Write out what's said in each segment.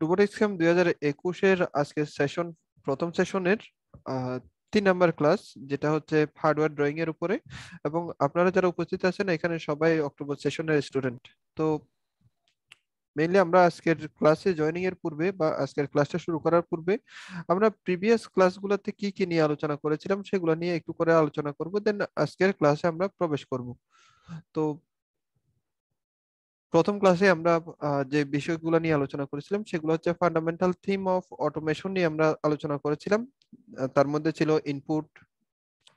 Robotics camp দুই হাজার একুশের আজকে সেশন প্রথম সেশনের তিন নাম্বার ক্লাস যেটা হচ্ছে হার্ডওয়্যার ড্রয়িং এর উপরে। এবং আপনারা যারা উপস্থিত আছেন, এখানে সবাই অক্টোবর সেশনের স্টুডেন্ট তো মেইনলি আমরা আজকের ক্লাসে জয়েনিং এর পূর্বে বা আজকের ক্লাসটা শুরু করার পূর্বে, আমরা প্রিভিয়াস ক্লাসগুলোতে কি কি নিয়ে আলোচনা করেছিলাম, সেগুলো নিয়ে একটু করে আলোচনা করব। দেন আজকের ক্লাসে আমরা প্রবেশ করব। তো প্রথম ক্লাসে আমরা যে বিষয়গুলো নিয়ে আলোচনা করেছিলাম, সেগুলো হচ্ছে ফান্ডামেন্টাল থিম অফ অটোমেশন নিয়ে আমরা আলোচনা করেছিলাম। তার মধ্যে ছিল ইনপুট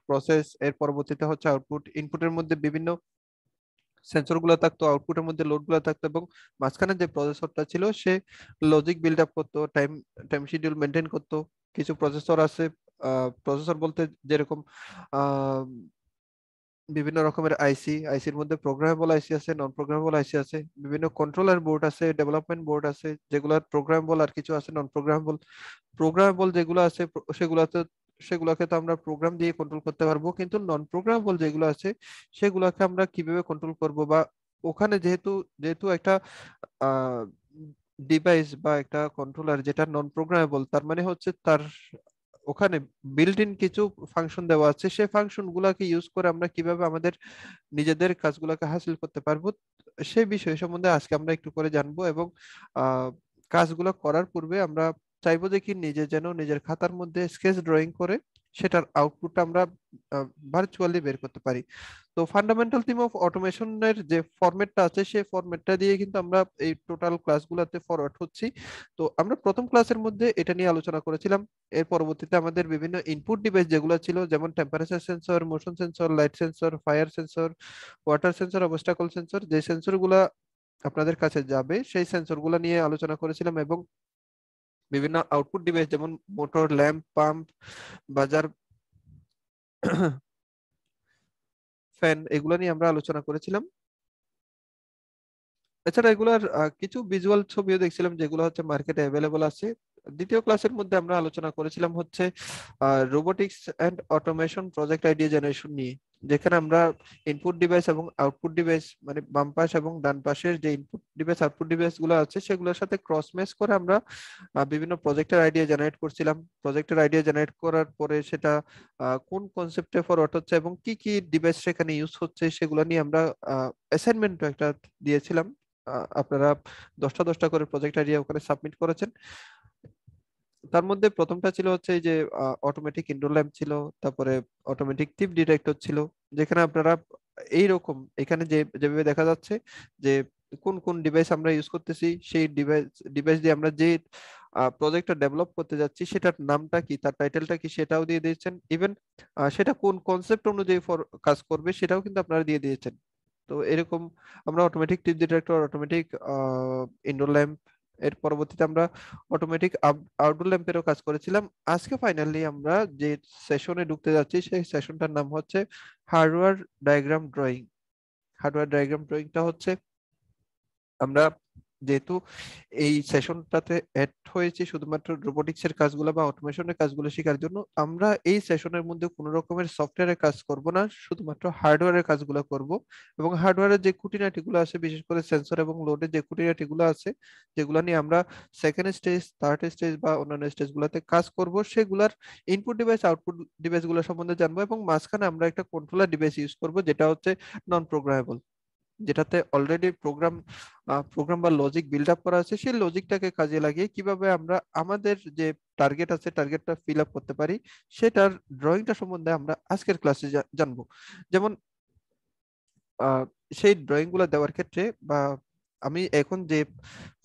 প্রসেস এর পরবর্তীতে হচ্ছে আউটপুট ইনপুটের মধ্যে বিভিন্ন সেন্সরগুলো থাকতো আউটপুটের মধ্যে লোডগুলো থাকতো এবং মাঝখানে যে প্রসেসরটা ছিল, সে লজিক বিল্ড আপ করতো টাইম টাইম শিডিউল মেনটেন করতো। কিছু প্রসেসর আছে প্রসেসর বলতে যেরকম বিভিন্ন রকমের আইসি আইসির মধ্যে প্রোগ্রামেবল আইসি আছে নন প্রোগ্রামেবল আইসি আছে, বিভিন্ন কন্ট্রোলার বোর্ড আছে ডেভেলপমেন্ট বোর্ড আছে যেগুলো প্রোগ্রামেবল আর কিছু আছে নন প্রোগ্রামেবল প্রোগ্রামেবল যেগুলো আছে সেগুলোতে, সেগুলোকে তো আমরা প্রোগ্রাম দিয়ে কন্ট্রোল করতে পারব, কিন্তু নন প্রোগ্রামেবল যেগুলো আছে, সেগুলোকে আমরা কীভাবে কন্ট্রোল করব বা ওখানে যেহেতু যেহেতু একটা ডিভাইস বা একটা কন্ট্রোলার যেটা নন প্রোগ্রামেবল তার মানে হচ্ছে তার ওখানে বিল্ট ইন কিছু ফাংশন দেওয়া আছে। সেই ফাংশন গুলাকে ইউজ করে আমরা কীভাবে আমাদের নিজেদের কাজগুলোকে হাসিল করতে পারব সেই বিষয় সম্বন্ধে আজকে আমরা একটু করে জানব এবং কাজগুলো করার পূর্বে আমরা চাইব যে কি নিজে যেন নিজের খাতার মধ্যে স্কেচ ড্রয়িং করে সেটার আউটপুটটা আমরা ভার্চুয়ালি বের করতে পারি। তো ফান্ডামেন্টাল থিম অফ অটোমেশনের যে ফরম্যাটটা আছে, সেই ফরম্যাটটা দিয়ে কিন্তু আমরা এই টোটাল ক্লাসগুলোতে ফরওয়ার্ড হচ্ছি। তো আমরা প্রথম ক্লাসের মধ্যে এটা নিয়ে আলোচনা করেছিলাম। এর পরবর্তীতে আমাদের বিভিন্ন ইনপুট ডিভাইস যেগুলো ছিল, যেমন temperature sensor motion sensor light sensor fire sensor water sensor obstacle sensor যে সেন্সরগুলো আপনাদের কাছে যাবে, সেই সেন্সরগুলো নিয়ে আলোচনা করেছিলাম এবং বিভিন্ন আউটপুট ডিভাইস যেমন motor lamp pump buzzer fan এগুলো নিয়ে আমরা আলোচনা করেছিলাম। এছাড়া এগুলার কিছু ভিজুয়াল ছবিও দেখছিলাম, যেগুলো হচ্ছে মার্কেটে অ্যাভেলেবল আছে। দ্বিতীয় ক্লাসের মধ্যে আমরা আলোচনা করেছিলাম হচ্ছে robotics and automation project idea generation নিয়ে, যেখানে আমরা ইনপুট ডিভাইস এবং আউটপুট ডিভাইস মানে বাম পাশ এবং ডান পাশের যে ইনপুট ডিভাইস আউটপুট ডিভাইসগুলো আছে, সেগুলোর সাথে ক্রস ম্যাচ করে আমরা বিভিন্ন প্রজেক্টের আইডিয়া জেনারেট করছিলাম। প্রজেক্টের আইডিয়া জেনারেট করার পরে সেটা কোন কনসেপ্টে ফরওয়ার্ড হচ্ছে এবং কি কি ডিভাইস সেখানে ইউজ হচ্ছে, সেগুলো নিয়ে আমরা অ্যাসাইনমেন্ট একটা দিয়েছিলাম। আপনারা দশটা দশটা করে প্রজেক্ট আইডিয়া ওখানে সাবমিট করেছেন। তার মধ্যে প্রথমটা ছিল হচ্ছে যে অটোমেটিক ইনডোর ল্যাম্প ছিল, তারপরে অটোমেটিক টিপ ডিটেক্টর ছিল, যেখানে আপনারা এই রকম এখানে যে, যেভাবে দেখা যাচ্ছে যে, কোন কোন ডিভাইস আমরা ইউজ করতেছি, সেই ডিভাইস ডিভাইস দিয়ে আমরা যে প্রজেক্টটা ডেভেলপ করতে যাচ্ছি, সেটার নামটা কি, তার টাইটেলটা কি, সেটাও দিয়ে দিয়েছেন। ইভেন সেটা কোন কনসেপ্ট অনুযায়ী ফর কাজ করবে, সেটাও কিন্তু আপনারা দিয়ে দিয়েছেন। তো এরকম আমরা automatic tip detector automatic indoor lamp এর পরবর্তীতে আমরা অটোমেটিক আউটডোর ল্যাম্পেরও কাজ করেছিলাম। আজকে ফাইনালি আমরা যে সেশনে ঢুকতে যাচ্ছি, সেই সেশনটার নাম হচ্ছে hardware diagram drawing hardware diagram ড্রয়িংটা হচ্ছে আমরা যেহেতু এই সেশনটাতে অ্যাড হয়েছে শুধুমাত্র রোবোটিক্স এর কাজগুলো বা অটোমেশনের কাজগুলো শেখার জন্য, আমরা এই সেশনের মধ্যে কোনো রকমের সফটওয়্যারের কাজ করব না, শুধুমাত্র হার্ডওয়্যারের কাজগুলো করব। এবং হার্ডওয়্যারের যে খুঁটিনাটিগুলো আছে, বিশেষ করে সেন্সর এবং লোডের যে খুঁটিনাটিগুলো আছে, যেগুলো নিয়ে আমরা সেকেন্ড স্টেজ থার্ড স্টেজ বা অন্যান্য স্টেজগুলোতে কাজ করব, সেগুলার ইনপুট ডিভাইস আউটপুট ডিভাইসগুলো সম্বন্ধে জানব এবং মাঝখানে আমরা একটা কন্ট্রোলার ডিভাইস ইউজ করব, যেটা হচ্ছে নন প্রোগ্রামেবল যেটাতে অলরেডি প্রোগ্রাম প্রোগ্রাম বা লজিক বিল্ড আপ করা আছে, সেই লজিকটাকে কাজে লাগিয়ে কীভাবে আমরা আমাদের যে টার্গেট আছে টার্গেটটা ফিল আপ করতে পারি, সেটার ড্রয়িংটা সম্বন্ধে আমরা আজকের ক্লাসে জানব। যেমন সেই ড্রয়িংগুলো দেওয়ার ক্ষেত্রে বা আমি এখন যে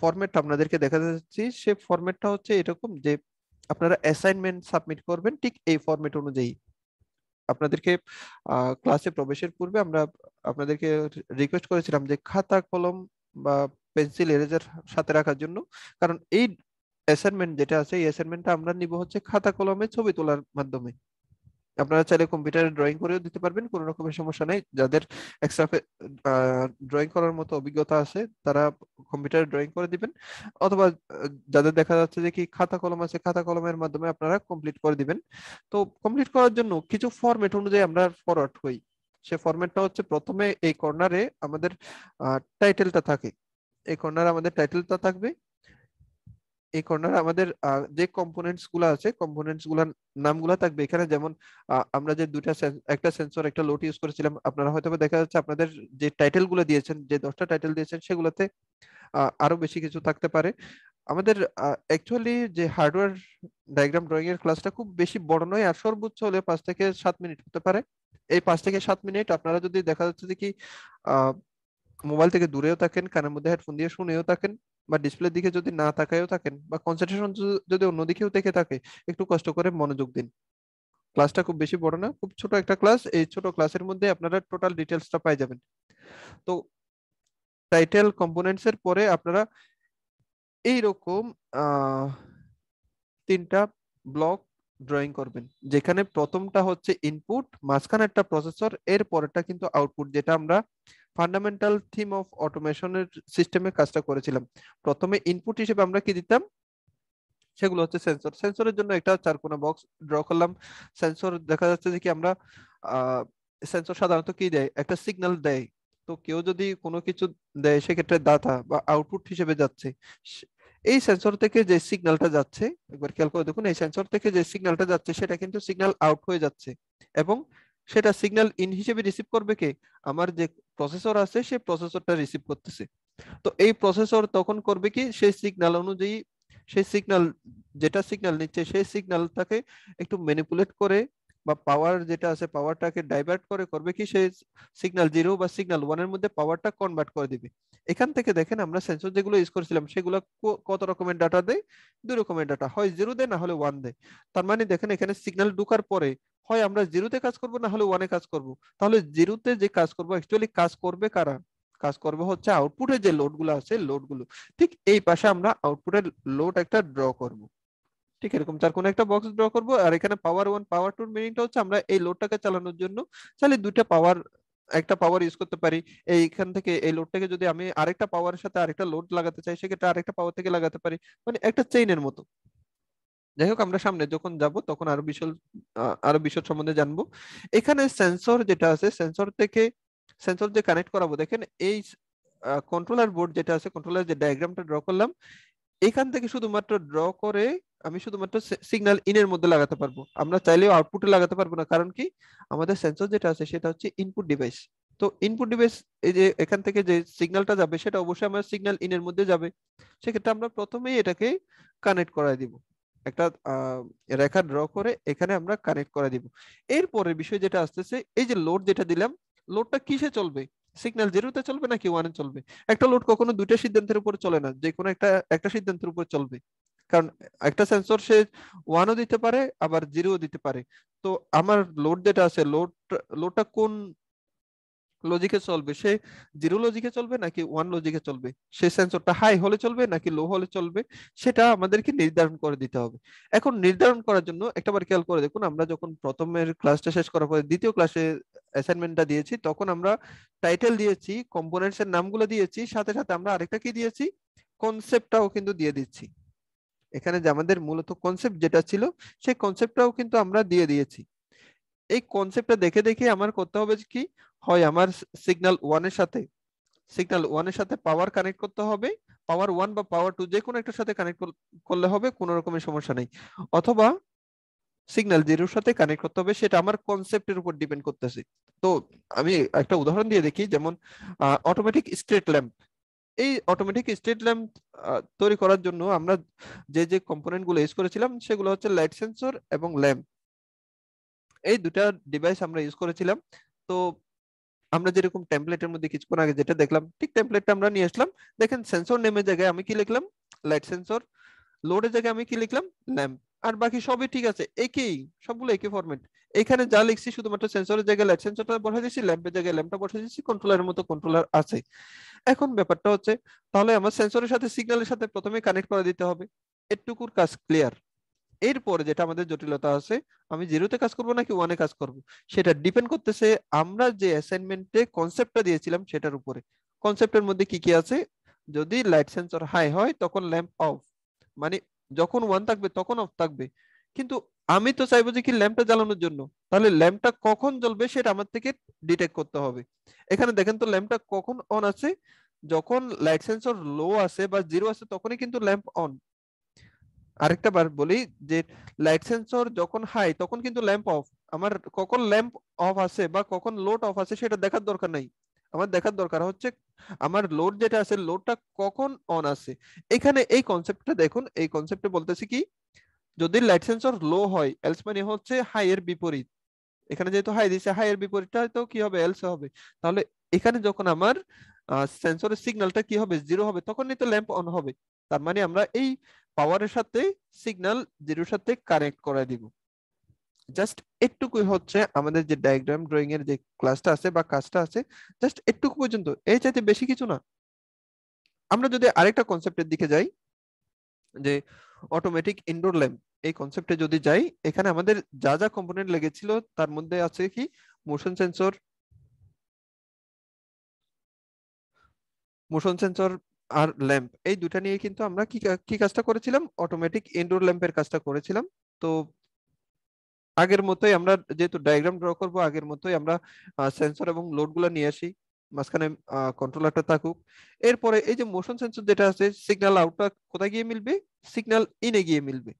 ফরম্যাটটা আপনাদেরকে দেখা যাচ্ছি, সে ফরম্যাটটা হচ্ছে এরকম যে আপনারা অ্যাসাইনমেন্ট সাবমিট করবেন ঠিক এই ফরম্যাট অনুযায়ী। আপনাদেরকে ক্লাসে প্রবেশের পূর্বে আমরা আপনাদেরকে রিকোয়েস্ট করেছিলাম যে খাতা, কলম বা পেন্সিল এরেজার সাথে রাখার জন্য। কারণ এই অ্যাসাইনমেন্ট যেটা আছে, এই অ্যাসাইনমেন্টটা আমরা নিব হচ্ছে খাতা, কলমে ছবি তোলার মাধ্যমে। আপনারা চাইলে কম্পিউটারে ড্রয়িং করেও দিতে পারবেন, কোনো রকমের সমস্যা নেই। যাদের এক্সট্রা ড্রয়িং করার মতো অভিজ্ঞতা আছে, তারা কম্পিউটারে ড্রয়িং করে দিবেন। অথবা যাদের দেখা যাচ্ছে যে কি খাতা, কলম আছে, খাতা, কলমের মাধ্যমে আপনারা কমপ্লিট করে দিবেন। তো কমপ্লিট করার জন্য কিছু ফরম্যাট অনুযায়ী আমরা ফরওয়ার্ড হই। সে ফরম্যাটটা হচ্ছে প্রথমে এই কর্নারে আমাদের টাইটেলটা থাকে। এই কর্নারে আমাদের টাইটেলটা থাকবে। এই কর্নারে আমাদের যে কম্পোনেন্টসগুলো আছে কম্পোনেন্টসগুলার নামগুলো থাকবে এখানে। যেমন আমরা যে sen- একটা সেন্সর একটা লোড ইউজ করেছিলাম, আপনারা হয়তো দেখা যাচ্ছে আপনাদের যে টাইটেলগুলো দিয়েছেন, যে দশটা টাইটেল দিয়েছেন, সেগুলোতে আরও বেশি কিছু থাকতে পারে। আমাদের অ্যাকচুয়ালি যে হার্ডওয়্যার ডায়াগ্রাম ড্রয়িং এর ক্লাসটা খুব বেশি বড় নয়, আর সর্বোচ্চ হলে পাঁচ থেকে সাত মিনিট হতে পারে। এই পাঁচ থেকে সাত মিনিট আপনারা যদি দেখা যাচ্ছে যে কি মোবাইল থেকে দূরেও থাকেন, কানের মধ্যে হেডফোন দিয়ে শুনেও থাকেন, বা ডিসপ্লের দিকে যদি না তাকায়ও থাকেন, বা কনসেন্ট্রেশন যদি অন্যদিকেও থেকে থাকে, একটু কষ্ট করে মনোযোগ দিন। ক্লাসটা খুব বেশি বড় না, খুব ছোট একটা ক্লাস এই ছোট ক্লাসের মধ্যে আপনারা টোটাল ডিটেলসটা পাই যাবেন। তো টাইটেল কম্পোনেন্টস এর পরে আপনারা এইরকম তিনটা ব্লক ড্রয়িং করবেন। যেখানে প্রথমটা হচ্ছে ইনপুট মাঝখানে একটা প্রসেসর এর পরেরটা কিন্তু আউটপুট যেটা আমরা ফান্ডামেন্টাল থিম অফ অটোমেশনের সিস্টেমে কাজটা করেছিলাম। প্রথমে ইনপুট হিসেবে আমরা কি দিতাম? সেগুলো হচ্ছে সেন্সর সেন্সরের জন্য একটা চার চারকোনা বক্স ড্র করলাম। সেন্সর দেখা যাচ্ছে যে কি আমরা সেন্সর সাধারণত কি দেয়? একটা সিগন্যাল দেয়। তো কেউ যদি কোনো কিছু দেয়, সেক্ষেত্রে দাতা বা আউটপুট হিসেবে যাচ্ছে। এই সেন্সর থেকে যে সিগন্যালটা যাচ্ছে, একবার খেয়াল করে দেখুন, এই সেন্সর থেকে যে সিগন্যালটা যাচ্ছে, সেটা কিন্তু সিগন্যাল আউট হয়ে যাচ্ছে। এবং সেটা সিগন্যাল ইন হিসেবে রিসিভ করবে কে? আমার যে প্রসেসর আছে সেই প্রসেসরটা রিসিভ করতেছে। তো এই প্রসেসর তখন করবে কি? সেই সিগন্যাল অনুযায়ী, সেই সিগন্যাল যেটা সিগন্যাল নিচ্ছে, সেই সিগন্যালটাকে একটু ম্যানিপুলেট করে বা পাওয়ার যেটা আছে পাওয়ারটাকে ডাইভার্ট করে করবে কি? সেই সিগন্যাল জিরো বা সিগন্যাল ওয়ানের মধ্যে পাওয়ারটা কনভার্ট করে দিবে। এখান থেকে দেখেন আমরা সেন্সর যেগুলো ইউজ করেছিলাম, সেগুলো কত রকমের ডাটা দেয়? দুই রকমের ডাটা হয় জিরো দেয়, না হলে ওয়ান দেয়। তার মানে দেখেন এখানে সিগন্যাল ঢুকার পরে, হয় আমরা জিরোতে কাজ করব, না হলে ওয়ানে কাজ করব। তাহলে জিরোতে যে কাজ করব অ্যাকচুয়ালি কাজ করবে কারা? কাজ করবে হচ্ছে আউটপুটে যে লোডগুলো আছে লোডগুলো ঠিক এই পাশে আমরা আউটপুটের লোড একটা ড্র করব। ঠিক এরকম। চার কোনো একটা বক্স ড্র করব আর এখানে পাওয়ার ওয়ান পাওয়ার টুর মিনিংটা হচ্ছে আমরা এই লোডটাকে চালানোর জন্য চাইলে দুইটা পাওয়ার একটা পাওয়ার ইউজ করতে পারি। এইখান থেকে এই লোডটাকে যদি আমি আরেকটা পাওয়ারের সাথে আরেকটা লোড লাগাতে চাই, সেক্ষেত্রে আরেকটা পাওয়ার থেকে লাগাতে পারি। মানে একটা চেইনের মতো। যাই হোক, আমরা সামনে যখন যাব তখন আরও বিশদ আরও বিশদ সম্বন্ধে জানব। এখানে সেন্সর যেটা আছে সেন্সর থেকে সেন্সর যে কানেক্ট করাবো, দেখেন এই কন্ট্রোলার বোর্ড যেটা আছে কন্ট্রোলার যে ডায়াগ্রামটা ড্র করলাম এখান থেকে শুধুমাত্র ড্র করে আমি শুধুমাত্র সিগন্যাল ইনের মধ্যে লাগাতে পারব। আমরা চাইলেও আউটপুটে লাগাতে পারব না, কারণ কি? আমাদের সেন্সর যেটা আছে সেটা হচ্ছে ইনপুট ডিভাইস তো ইনপুট ডিভাইস এই যে এখান থেকে যে সিগন্যালটা যাবে, সেটা অবশ্যই আমার সিগন্যাল ইনের মধ্যে যাবে। সেক্ষেত্রে আমরা প্রথমেই এটাকে কানেক্ট করায় দিব। একটা রেখা ড্র করে এখানে আমরা কানেক্ট করে দিব। এরপরের বিষয় যেটা আসতেছে, এই যে লোড যেটা দিলাম লোডটা কিসে চলবে? সিগন্যাল জিরোতে চলবে নাকি ওয়ানে চলবে? একটা লোড কখনো দুইটা সিদ্ধান্তের উপর চলে না যে কোনো একটা একটা সিদ্ধান্তের উপর চলবে। কারণ একটা সেন্সর সে ওয়ানও দিতে পারে, আবার জিরোও দিতে পারে। তো আমার লোড যেটা আছে লোড লোডটা কোন লজিকে চলবে? সে জিরো লজিকে চলবে নাকি ওয়ান লজিকে চলবে? সে সেন্সরটা হাই হলে চলবে নাকি লো হলে চলবে? সেটা আমাদেরকে নির্ধারণ করে দিতে হবে। এখন নির্ধারণ করার জন্য একটাবার খেয়াল করে দেখুন, আমরা যখন প্রথমের ক্লাসটা শেষ করার পরে দ্বিতীয় ক্লাসে অ্যাসাইনমেন্টটা দিয়েছি, তখন আমরা টাইটেল দিয়েছি কম্পোনেন্টস এর নামগুলো দিয়েছি, সাথে সাথে আমরা আরেকটা কি দিয়েছি? কনসেপ্টটাও কিন্তু দিয়ে দিচ্ছি। এখানে যে আমাদের মূলত কনসেপ্ট যেটা ছিল, সেই কনসেপ্টটাও কিন্তু আমরা দিয়ে দিয়েছি। এই কনসেপ্টটা দেখে দেখে আমার করতে হবে কি? হয় আমার সিগন্যাল ওয়ানের সাথে সিগন্যাল ওয়ানের সাথে পাওয়ার কানেক্ট করতে হবে পাওয়ার ওয়ান বা পাওয়ার টু যে কোনো একটার সাথে কানেক্ট করলে হবে, কোনো রকমের সমস্যা নেই। অথবা সিগন্যাল জিরোর সাথে কানেক্ট করতে হবে, সেটা আমার কনসেপ্টের উপর ডিপেন্ড করতেছে। তো আমি একটা উদাহরণ দিয়ে দেখি, যেমন অটোমেটিক স্ট্রেট ল্যাম্প এই অটোমেটিক স্ট্রিট ল্যাম্প তৈরি করার জন্য আমরা যে যে কম্পোনেন্টগুলো ইউজ করেছিলাম, সেগুলো হচ্ছে লাইট সেন্সর এবং ল্যাম্প এই দুটা ডিভাইস আমরা ইউজ করেছিলাম। তো আমরা যেরকম টেমপ্লেটের মধ্যে কিছুক্ষণ আগে যেটা দেখলাম, ঠিক টেমপ্লেটটা আমরা নিয়ে আসলাম। দেখেন সেন্সর নেমের জায়গায় আমি কি লিখলাম? লাইট সেন্সর লোডের জায়গায় আমি কি লিখলাম? ল্যাম্প আর বাকি সবই ঠিক আছে, একই, সবগুলো একই ফরম্যাট এখানে যা লিখছি শুধুমাত্র সেন্সরের জায়গায় লাইট সেন্সরটা বসে দিচ্ছি ল্যাম্পের জায়গায় ল্যাম্পটা বসে দিচ্ছি কন্ট্রোলারের মতো কন্ট্রোলার আছে। এখন ব্যাপারটা হচ্ছে, তাহলে আমার সেন্সরের সাথে সিগন্যালের সাথে প্রথমে কানেক্ট করে দিতে হবে। এটুকুর কাজ ক্লিয়ার এরপরে যেটা আমাদের জটিলতা আছে, আমি জিরোতে কাজ করব নাকি ওয়ানে কাজ করব? সেটা ডিপেন্ড করতেছে আমরা যে অ্যাসাইনমেন্টে কনসেপ্টটা দিয়েছিলাম সেটার উপরে। কনসেপ্টের মধ্যে কি কি আছে? যদি লাইট সেন্সর হাই হয়, তখন ল্যাম্প অফ মানে যখন ওয়ান থাকবে, তখন অফ থাকবে। কিন্তু আমি তো চাইব যে কি ল্যাম্পটা জ্বালানোর জন্য। তাহলে ল্যাম্পটা কখন জ্বলবে সেটা আমার থেকে ডিটেক্ট করতে হবে। এখানে দেখেন তো ল্যাম্পটা কখন অন আছে? যখন লাইট সেন্সর লো আছে বা জিরো আছে, তখনই কিন্তু ল্যাম্প অন আরেকটা বার বলি যে লাইট সেন্সর যখন হাই তখন কিন্তু ল্যাম্প অফ আমার কখন ল্যাম্প অফ আছে বা কখন লোড অফ আছে সেটা দেখার দরকার নাই। আমার দেখার দরকার হচ্ছে আমার লোড যেটা আছে লোডটা কখন অন আছে এখানে এই কনসেপ্টটা দেখুন, এই কনসেপ্টে বলতেছি কি, যদি লাইট সেন্সর লো হয় এলস মানে হচ্ছে হাই এর বিপরীত। এখানে যেহেতু হাই দিছে হাই এর বিপরীতটা তো কি হবে এলস হবে। তাহলে এখানে যখন আমার সেন্সরের সিগন্যালটা কি হবে জিরো হবে, তখনই তো ল্যাম্প অন হবে। তার মানে আমরা এই পাওয়ারের সাথে সিগন্যাল জিরোর সাথে কানেক্ট করে দিব। জাস্ট একটুকুই হচ্ছে আমাদের যে ডায়াগ্রাম ড্রয়িং এর যে ক্লাসটা আছে বা কাজটা আছে জাস্ট একটুকু পর্যন্ত। এই চাইতে বেশি কিছু না। আমরা যদি আরেকটা কনসেপ্টের দিকে যাই, যে অটোমেটিক ইনডোর ল্যাম্প এই কনসেপ্টে যদি যাই, এখানে আমাদের যা যা কম্পোনেন্ট লেগেছিল, তার মধ্যে আছে কি? মোশন সেন্সর মোশন সেন্সর আর ল্যাম্প, এই দুটা নিয়ে কিন্তু আমরা কি কি কাজটা করেছিলাম? অটোমেটিক ইনডোর ল্যাম্পের কাজটা করেছিলাম। তো আগের মতোই আমরা যেহেতু ডায়াগ্রাম ড্র করব, আগের মতোই আমরা সেন্সর এবং লোডগুলো নিয়ে আসি। মাঝখানে কন্ট্রোলারটা থাকুক। এরপরে এই যে মোশন সেন্সর যেটা আছে সিগন্যাল আউটটা কোথায় গিয়ে মিলবে? সিগন্যাল ইনে গিয়ে মিলবে।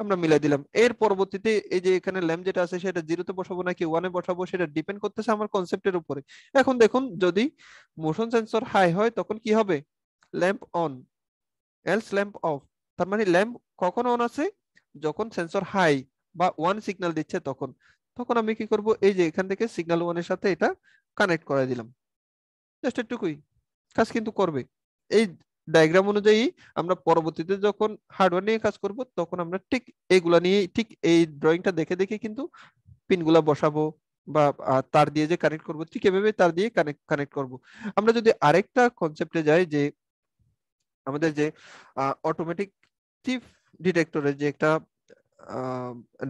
আমরা মিলাই দিলাম। এর পরবর্তীতে এই যে এখানে ল্যাম্প যেটা আছে সেটা জিরোতে বসাবো নাকি ওয়ানে বসাবো সেটা ডিপেন্ড করতেছে আমার কনসেপ্টের উপরে। এখন দেখুন, যদি মোশন সেন্সর হাই হয় তখন কি হবে? Lamp on else lamp off তার মানে ল্যাম্প কখন অন আছে? যখন সেন্সর হাই বা ওয়ান সিগন্যাল দিচ্ছে তখন। তখন আমি কি করব? এই যে এখান থেকে সিগন্যাল ওয়ানের সাথে এটা কানেক্ট করে দিলাম। জাস্ট একটুকুই কাজ কিন্তু করবে। এই ডায়াগ্রাম অনুযায়ী আমরা পরবর্তীতে যখন হার্ডওয়্যার নিয়ে কাজ করব, তখন আমরা ঠিক এইগুলা নিয়ে, ঠিক এই ড্রয়িংটা দেখে দেখে কিন্তু পিনগুলা বসাবো বা তার দিয়ে যে কানেক্ট করব, ঠিক এভাবে তার দিয়ে কানেক্ট কানেক্ট করব। আমরা যদি আরেকটা কনসেপ্টে যাই যে, আমাদের যে অটোমেটিক চিফ ডিটেক্টরের যে একটা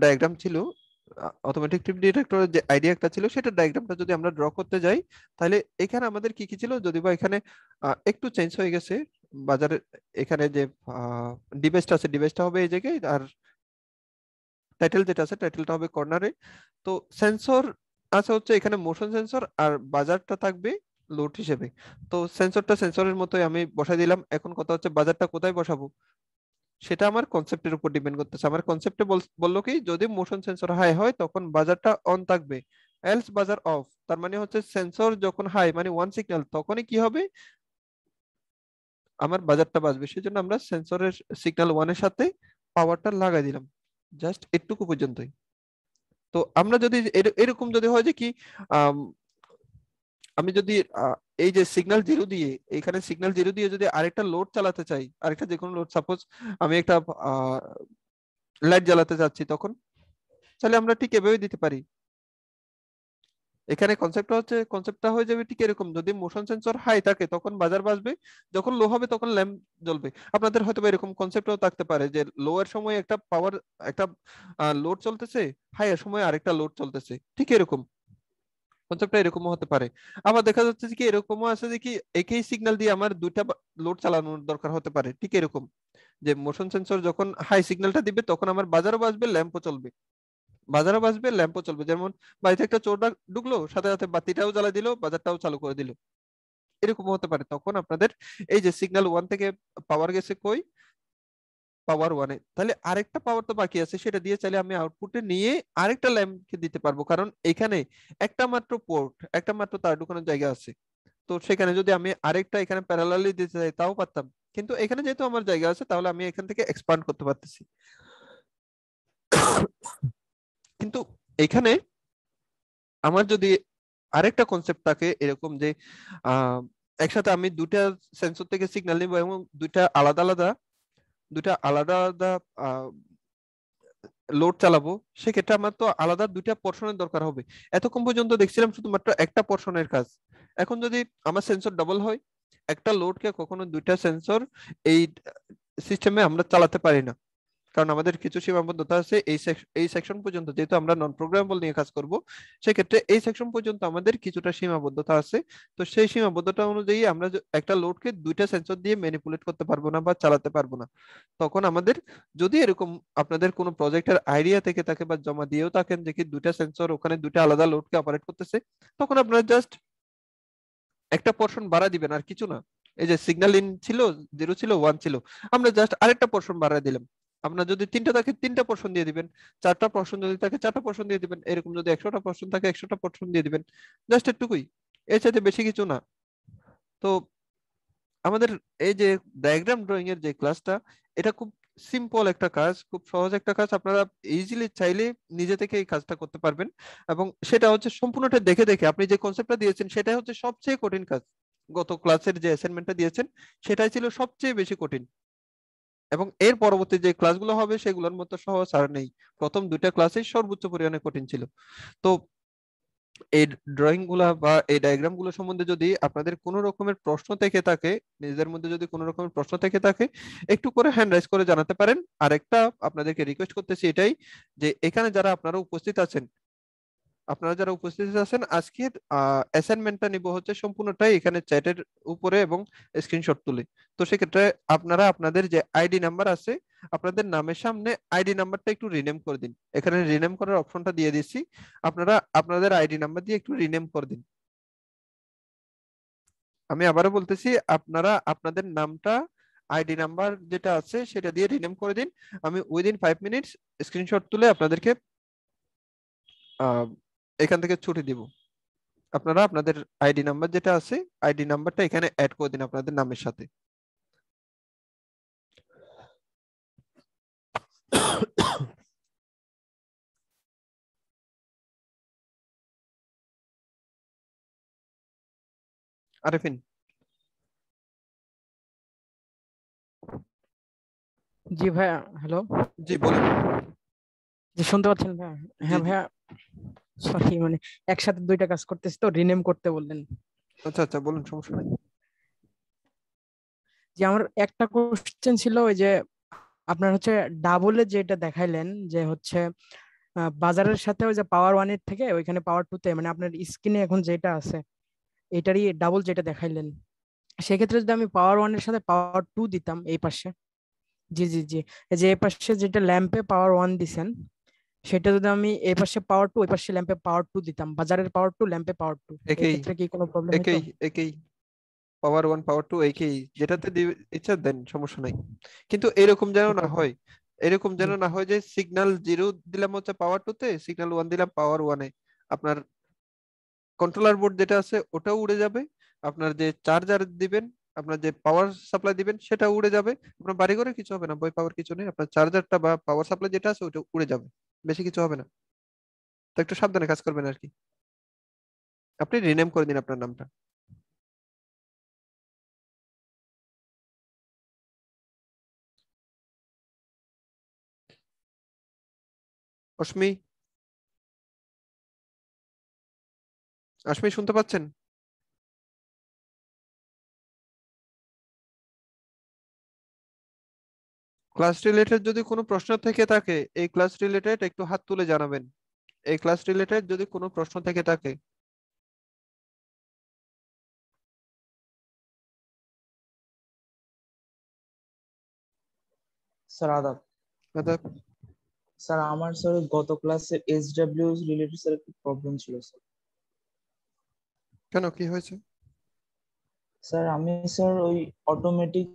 ডায়াগ্রাম ছিল অটোমেটিক টিপ ডিটেক্টরের যে আইডিয়া একটা ছিল, সেটা ডায়াগ্রামটা যদি আমরা ড্র করতে যাই, তাহলে এখানে আমাদের কি কি ছিল? যদি বা এখানে একটু চেঞ্জ হয়ে গেছে, বাজারে এখানে যে ডিভাইসটা আছে ডিভাইসটা হবে এই জায়গায়, আর টাইটেল যেটা আছে টাইটেলটা হবে কর্নারে তো সেন্সর আছে হচ্ছে এখানে মোশন সেন্সর আর বাজারটা থাকবে লোড হিসেবে। তো সেন্সরটা সেন্সরের মতোই আমি বসাই দিলাম। এখন কথা হচ্ছে বাজারটা কোথায় বসাবো? সেটা আমার কনসেপ্টের উপর ডিপেন্ড করতেছে। আমার কনসেপ্টে বলল কি, যদি মোশন সেন্সর হাই হয়, তখন বাজারটা অন থাকবে এলস বাজার অফ তার মানে হচ্ছে সেন্সর যখন হাই মানে ওয়ান সিগন্যাল তখনই কি হবে? আমার বাজারটা বাজবে। সেজন্য আমরা সেন্সরের সিগন্যাল ওয়ানের সাথে পাওয়ারটা লাগাই দিলাম। জাস্ট এটুকু পর্যন্তই। তো আমরা যদি এরকম যদি হয় যে কি, আমি যদি এই যে সিগন্যাল জিরো দিয়ে, এখানে সিগন্যাল জিরো দিয়ে যদি আরেকটা লোড চালাতে চাই, আরেকটা যে কোনো লোড সাপোজ আমি একটা লাইট জ্বালাতে চাচ্ছি তখন, তাহলে আমরা ঠিক এভাবে দিতে পারি। এখানে কনসেপ্টটা হচ্ছে কনসেপ্টটা হয়ে যাবে ঠিক এরকম, যদি মোশন সেন্সর হাই থাকে, তখন বাজার বাজবে, যখন লো হবে তখন ল্যাম্প জ্বলবে। আপনাদের হয়তো এরকম কনসেপ্টও থাকতে পারে যে লো এর সময় একটা পাওয়ার একটা লোড চলতেছে হাই এর সময় আরেকটা লোড চলতেছে, ঠিক এরকম। কনসেপ্টটা এরকমও হতে পারে। আবার দেখা যাচ্ছে কি এরকমও আছে যে কি একই সিগন্যাল দিয়ে আমার দুইটা লোড চালানোর দরকার হতে পারে, ঠিক এরকম। যে মোশন সেন্সর যখন হাই সিগন্যালটা দিবে, তখন আমার বাজারও বাজবে ল্যাম্পও চলবে। বাজারও বাজবে ল্যাম্পও চলবে। যেমন বাড়িতে একটা চোর ঢুকলো, সাথে সাথে বাতিটাও জ্বালা দিল, বাজারটাও চালু করে দিল। এরকম হতে পারে। তখন আপনাদের এই যে সিগন্যাল ওয়ান থেকে পাওয়ার গেছে কই? পাওয়ার ওয়ানে তাহলে আরেকটা পাওয়ার তো বাকি আছে, সেটা দিয়ে চাইলে আমি আউটপুটে নিয়ে আরেকটা ল্যাম্পকে দিতে পারব। কারণ এখানে একটা মাত্র পোর্ট একটা মাত্র তার ঢুকানোর জায়গা আছে। তো সেখানে যদি আমি আরেকটা এখানে প্যারালালি দিতে চাই, তাও পারতাম। কিন্তু এখানে যেহেতু আমার জায়গা আছে, তাহলে আমি এখান থেকে এক্সপান্ড করতে পারতেছি। কিন্তু এখানে আমার যদি আরেকটা কনসেপ্ট থাকে এরকম যে, আহ, একসাথে আমি দুটা সেন্সর থেকে সিগন্যাল নিব এবং দুইটা আলাদা আলাদা দুটা আলাদা আলাদা লোড চালাবো, সেক্ষেত্রে আমার তো আলাদা দুইটা পোর্শনের দরকার হবে। এতক্ষণ পর্যন্ত দেখছিলাম শুধুমাত্র একটা পোর্শনের কাজ। এখন যদি আমার সেন্সর ডাবল হয়, একটা লোডকে কখনো দুইটা সেন্সর এই সিস্টেমে আমরা চালাতে পারি না। কারণ আমাদের কিছু সীমাবদ্ধতা আছে, এই এই সেকশন পর্যন্ত যেহেতু আমরা নন প্রোগ্রামেবল নিয়ে কাজ করব, সেক্ষেত্রে এই সেকশন পর্যন্ত আমাদের কিছুটা সীমাবদ্ধতা আছে। তো সেই সীমাবদ্ধতা অনুযায়ী আমরা একটা লোডকে দুইটা সেন্সর দিয়ে ম্যানিপুলেট করতে পারব না বা চালাতে পারব না। তখন আমাদের যদি এরকম আপনাদের কোনো প্রজেক্টের আইডিয়া থেকে থাকে বা জমা দিয়েও থাকেন যে কি দুইটা সেন্সর ওখানে দুইটা আলাদা লোডকে অপারেট করতেছে, তখন আপনারা জাস্ট একটা পোর্শন বাড়া দিবেন আর কিছু না। এই যে সিগন্যাল ইন ছিল জিরো ছিল ওয়ান ছিল, আমরা জাস্ট আরেকটা পোর্শন বাড়ায় দিলাম। আপনার যদি তিনটা থাকে, তিনটা পোর্শন দিয়ে দিবেন। চারটা পোর্শন যদি থাকে, চারটা পোর্শন দিয়ে দিবেন। এরকম যদি একশোটা পোর্শন থাকে, একশোটা পোর্শন দিয়ে দিবেন। জাস্ট এটুকুই। এর সাথে বেশি কিছু না। তো আমাদের এই যে ডায়াগ্রাম ড্রয়িং এর যে ক্লাসটা এটা খুব সিম্পল একটা কাজ, খুব সহজ একটা কাজ। আপনারা ইজিলি চাইলে নিজে থেকে এই কাজটা করতে পারবেন। এবং সেটা হচ্ছে সম্পূর্ণটা দেখে দেখে আপনি যে কনসেপ্টটা দিয়েছেন, সেটাই হচ্ছে সবচেয়ে কঠিন কাজ। গত ক্লাসের যে অ্যাসাইনমেন্টটা দিয়েছেন, সেটাই ছিল সবচেয়ে বেশি কঠিন। এবং এর পরবর্তী যে ক্লাসগুলো হবে সেগুলোর মতো সহজ আর নেই। প্রথম দুইটা ক্লাসেই সর্বোচ্চ পরিমাণে কঠিন ছিল। তো এই ড্রয়িংগুলা বা এই ডায়াগ্রামগুলো সম্বন্ধে যদি আপনাদের কোনো রকমের প্রশ্ন থেকে থাকে, নিজেদের মধ্যে যদি কোনো রকমের প্রশ্ন থেকে থাকে, একটু করে হ্যান্ড রাইজ করে জানাতে পারেন। আর একটা আপনাদেরকে রিকোয়েস্ট করতেছি এটাই যে এখানে যারা আপনারা উপস্থিত আছেন আপনারা যারা উপস্থিত আছেন আজকের অ্যাসাইনমেন্টটা নিব হচ্ছে সম্পূর্ণটাই এখানে চ্যাটের উপরে এবং স্ক্রিনশট তুলে। তো সেক্ষেত্রে আপনারা আপনাদের যে আইডি নাম্বার আছে, আপনাদের নামের সামনে আইডি নাম্বারটা একটু রিনেম করে দিন। এখানে রিনেম করার অপশনটা দিয়ে দিচ্ছি। আপনারা, আপনাদের আইডি নাম্বার দিয়ে একটু রিনেম করে দিন। আমি আবারও বলতেছি, আপনারা আপনাদের নামটা আইডি নাম্বার যেটা আছে সেটা দিয়ে রিনেম করে দিন। আমি উইদিন ফাইভ মিনিটস স্ক্রিনশট তুলে আপনাদেরকে এখান থেকে ছুটি দিব। আপনারা আপনাদের আইডি নাম্বার যেটা আছে আইডি নাম্বারটা এখানে অ্যাড করে দিন আপনাদের নামের সাথে। আরেফিন। জি ভাইয়া হ্যালো জি বলুন। জি শুনতে পাচ্ছেন ভাইয়া? হ্যাঁ ভাইয়া। সরি মানে একসাথে দুইটা কাজ করতেছি তো রিনেম করতে বললেন। আচ্ছা আচ্ছা বলুন সমস্যা নাই। যে আমার একটা কোশ্চেন ছিল ওই যে আপনার হচ্ছে ডাবলে যেটা দেখাইলেন যে হচ্ছে বাজারের সাথে ওই যে পাওয়ার ওয়ানের থেকে ওইখানে পাওয়ার টু তে মানে আপনার স্ক্রিনে এখন যেটা আছে এটারই ডাবল যেটা দেখাইলেন। সেক্ষেত্রে যদি আমি পাওয়ার ওয়ানের সাথে পাওয়ার টু দিতাম এই পাশে জি জি জি এই যে এই পাশে যেটা ল্যাম্পে পাওয়ার ওয়ান দিছেন সেটা যদি আমি এই পাশে পাওয়ার টু ওই পাশে ল্যাম্পে পাওয়ার টু দিতাম বাজারের পাওয়ার টু ল্যাম্পে পাওয়ার টু একই কি কোনো প্রবলেম একই একই পাওয়ার ওয়ান পাওয়ার টু একই যেটাতে ইচ্ছা দেন সমস্যা নাই। কিন্তু এরকম যেন না হয় এরকম যেন না হয় যে সিগন্যাল জিরো দিলাম হচ্ছে পাওয়ার টু তে সিগন্যাল ওয়ান দিলাম পাওয়ার ওয়ানে আপনার কন্ট্রোলার বোর্ড যেটা আছে ওটাও উড়ে যাবে আপনার যে চার্জার দিবেন আপনার যে পাওয়ার সাপ্লাই দিবেন সেটা উড়ে যাবে আপনার বাড়ি ঘরে কিছু হবে না বই পাওয়ার কিছু নেই আপনার চার্জারটা বা পাওয়ার সাপ্লাই যেটা আছে ওটা উড়ে যাবে। বেশি কিছু হবে না। তো একটু সাবধানে কাজ করবেন আর কি। আপনি রিনেম করে দিন আপনার নামটা। অশ্মি। অশ্মি শুনতে পাচ্ছেন? ক্লাস রিলেটেড যদি কোনো প্রশ্ন থেকে থাকে এই ক্লাস রিলেটেড একটু হাত তুলে জানাবেন। এই ক্লাস রিলেটেড যদি কোনো প্রশ্ন থেকে থাকে। স্যার আদাব। আদাব। স্যার আমার স্যার গত ক্লাসে এসডব্লিউ রিলেটেড স্যার একটু প্রবলেম ছিল স্যার কেন কি হয়েছে? স্যার আমি স্যার ওই অটোমেটিক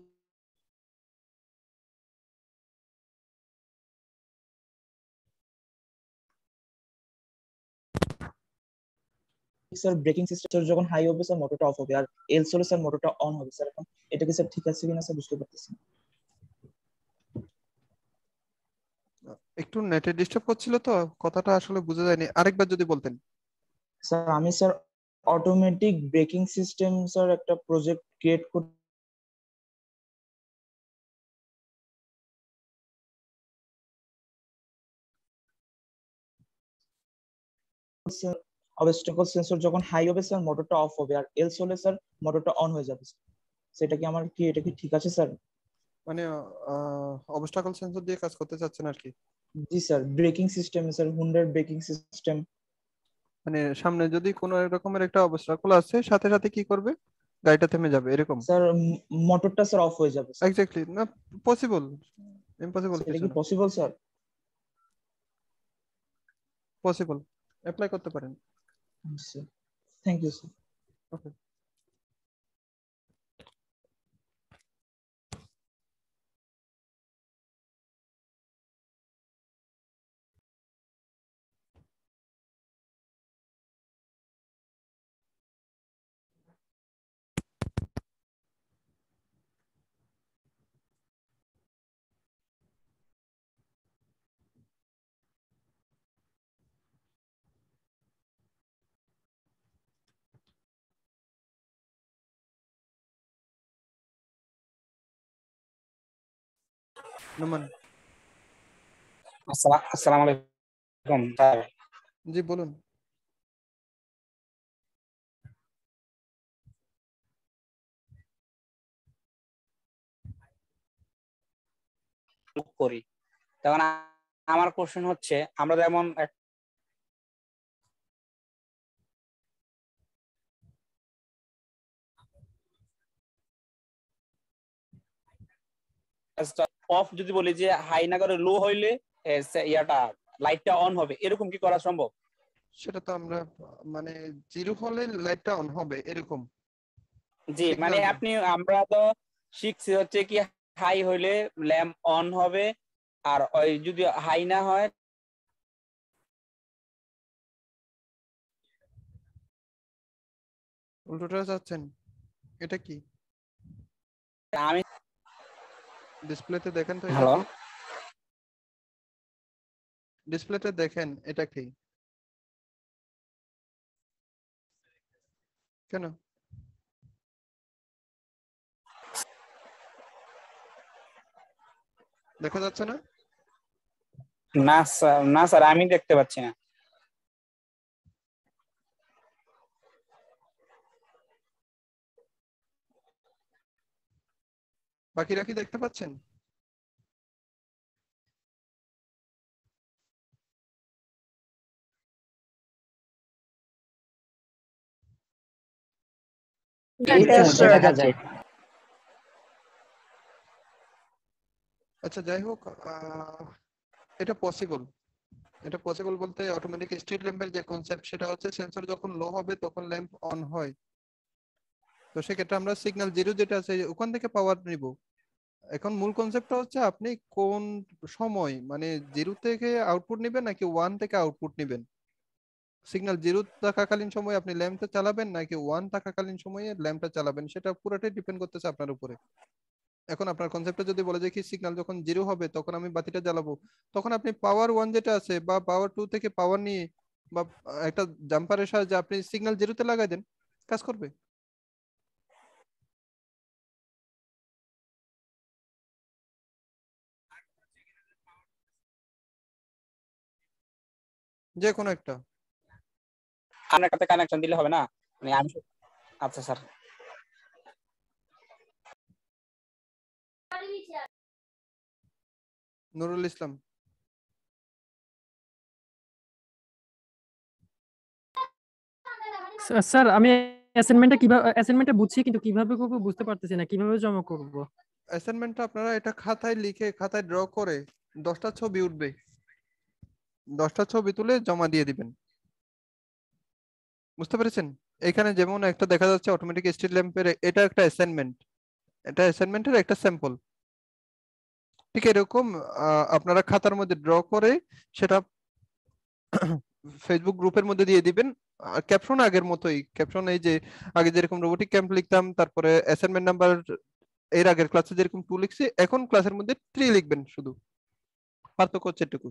স্যার ব্রেকিং সিস্টেম যখন হাই হবে স্যার মোটরটা অফ হবে। আর এল হলে স্যার মোটরটা অন হবে স্যার এখন এটা কি স্যার ঠিক আছে কিনা স্যার বুঝতে পারতেছি একটু নেটে ডিস্টার্ব করছিল তো কথাটা আসলে বোঝা যায়নি। আরেকবার যদি বলতেন। স্যার আমি sir automatic braking system sir একটা প্রজেক্ট ক্রিয়েট করতে অবস্টাকল সেন্সর যখন হাই হবে স্যার মোটরটা অফ হবে। আর এলস হলে স্যার মোটরটা অন হয়ে যাবে। সেটা কি আমার কি এটা কি ঠিক আছে স্যার মানে অবস্টাকল সেন্সর দিয়ে কাজ করতে চাচ্ছেন আর কি? জি স্যার ব্রেকিং সিস্টেম স্যার হুন্ডার ব্রেকিং সিস্টেম মানে সামনে যদি কোনো রকমের একটা অবস্টাকল আছে সাথে সাথে কি করবে? গাড়িটা থেমে যাবে এরকম? স্যার মোটরটা স্যার অফ হয়ে যাবে এক্স্যাক্টলি না পসিবল ইম্পসিবল এটা কি পসিবল স্যার পসিবল অ্যাপ্লাই করতে পারেন। Thank you sir okay Noman আসসালামু আলাইকুম স্যার জি বলুন করি। তখন আমার কোশ্চেন হচ্ছে আমরা যেমন অফ যদি বলি যে হাই না করে লো হইলে ইয়াটা লাইটটা অন হবে। এরকম কি করা সম্ভব? সেটা তো আমরা মানে জিরো হলে লাইটটা অন হবে এরকম। জি মানে আপনি আমরা তো শিখছি হচ্ছে কি হাই হইলে ল্যাম্প অন হবে আর ওই যদি হাই না হয় উল্টোটা যাচ্ছেন। এটা কি? আমি ডিসপ্লেতে দেখেন তো হ্যালো ডিসপ্লেতে দেখেন এটা কি? কেন? দেখা যাচ্ছে না? না স্যার না স্যার আমি দেখতে পাচ্ছি না। বাকিরা কি দেখতে পাচ্ছেন? আচ্ছা যাই হোক আহ, এটা পসিবল এটা পসিবল বলতে অটোমেটিক স্ট্রিট ল্যাম্পের যে কনসেপ্ট সেটা হচ্ছে সেন্সর যখন লো হবে তখন ল্যাম্প অন হয়। তো সেক্ষেত্রে আমরা সিগন্যাল জিরো যেটা আছে ওখান থেকে পাওয়ার নিব। এখন মূল কনসেপ্টটা হচ্ছে আপনি কোন সময় মানে জিরো থেকে আউটপুট নেবেন নাকি ওয়ান থেকে আউটপুট নেবেন? সিগন্যাল জিরো থাকাকালীন সময় আপনি ল্যাম্পটা চালাবেন নাকি ওয়ান থাকাকালীন সময়ে ল্যাম্পটা চালাবেন? সেটা পুরোটাই ডিপেন্ড করতেছে আপনার উপরে। এখন আপনার কনসেপ্টটা যদি বলে যে কি সিগন্যাল যখন জিরো হবে, তখন আমি বাতিটা জ্বালাবো। তখন আপনি পাওয়ার ওয়ান যেটা আছে বা পাওয়ার টু থেকে পাওয়ার নিয়ে বা একটা জাম্পারের সাহায্যে আপনি সিগন্যাল জিরোতে লাগাই দেন, কাজ করবে। যে কোনো একটা। আপনার কাছে কানেকশন দিলে হবে না? মানে আমি আচ্ছা স্যার নুরুল ইসলাম। স্যার- আমি অ্যাসাইনমেন্টটা কীভাবে অ্যাসাইনমেন্টটা বুঝছি কিন্তু কীভাবে করব বুঝতে পারতেছি না। কীভাবে জমা করব? অ্যাসাইনমেন্টটা আপনারা এটা খাতায় লিখে খাতায় ড্র করে দশটা ছবি উঠবে। দশটা ছবি তুলে জমা দিয়ে দিবেন। বুঝতে পেরেছেন? এখানে যেমন একটা দেখা যাচ্ছে অটোমেটিক স্ট্রিট ল্যাম্পের এটা একটা অ্যাসাইনমেন্ট এটা অ্যাসাইনমেন্টের একটা স্যাম্পল ঠিক এরকম আপনারা খাতার মধ্যে ড্র করে সেটা ফেসবুক গ্রুপের মধ্যে দিয়ে দিবেন। আর ক্যাপশন আগের মতোই। ক্যাপশন এই যে, আগে যেরকম রোবোটিক ক্যাম্প লিখতাম, তারপরে অ্যাসাইনমেন্ট নাম্বার এর আগের ক্লাসে যেরকম টু লিখছি, এখন ক্লাসের মধ্যে থ্রি লিখবেন শুধু। পার্থক্য হচ্ছে এটুকু।